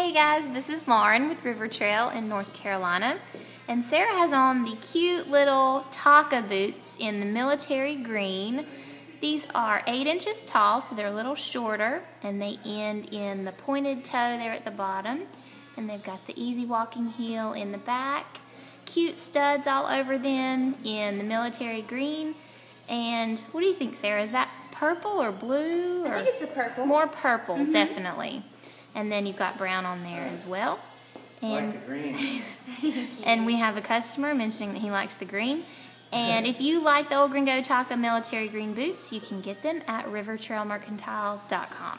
Hey guys, this is Lauren with River Trail in North Carolina. And Sarah has on the cute little Taka boots in the military green. These are 8 inches tall, so they're a little shorter, and they end in the pointed toe there at the bottom. And they've got the easy walking heel in the back. Cute studs all over them in the military green. And what do you think, Sarah? Is that purple or blue? Or I think it's the purple. More purple, Mm-hmm. definitely. And then you've got brown on there as well. And like the green. and we have a customer mentioning that he likes the green. And if you like the old Gringo Taka military green boots, you can get them at rivertrailmercantile.com.